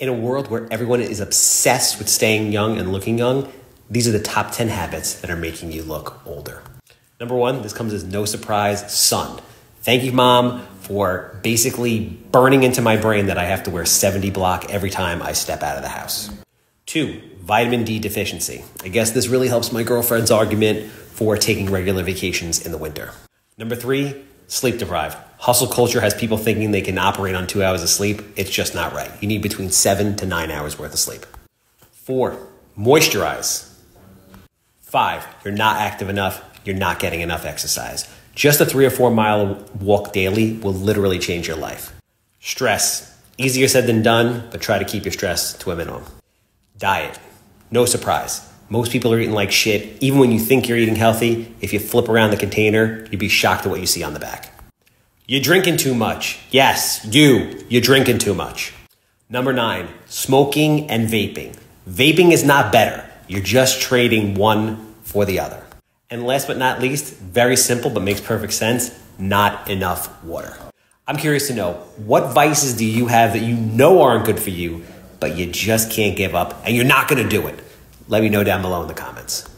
In a world where everyone is obsessed with staying young and looking young, these are the top 10 habits that are making you look older. Number one, this comes as no surprise sun. Thank you, mom, for basically burning into my brain that I have to wear 70 block every time I step out of the house. Two, vitamin D deficiency. I guess this really helps my girlfriend's argument for taking regular vacations in the winter. Number three, sleep deprived. Hustle culture has people thinking they can operate on two hours of sleep. It's just not right. You need between seven to nine hours worth of sleep. Four, moisturize. Five, you're not active enough. You're not getting enough exercise. Just a three or four mile walk daily will literally change your life. Stress. Easier said than done, but try to keep your stress to a minimum. Diet. No surprise. Most people are eating like shit. Even when you think you're eating healthy, if you flip around the container, you'd be shocked at what you see on the back. You're drinking too much. Yes, you. You're drinking too much. Number nine, smoking and vaping. Vaping is not better. You're just trading one for the other. And last but not least, very simple but makes perfect sense, not enough water. I'm curious to know what vices do you have that you know aren't good for you, but you just can't give up and you're not gonna do it? Let me know down below in the comments.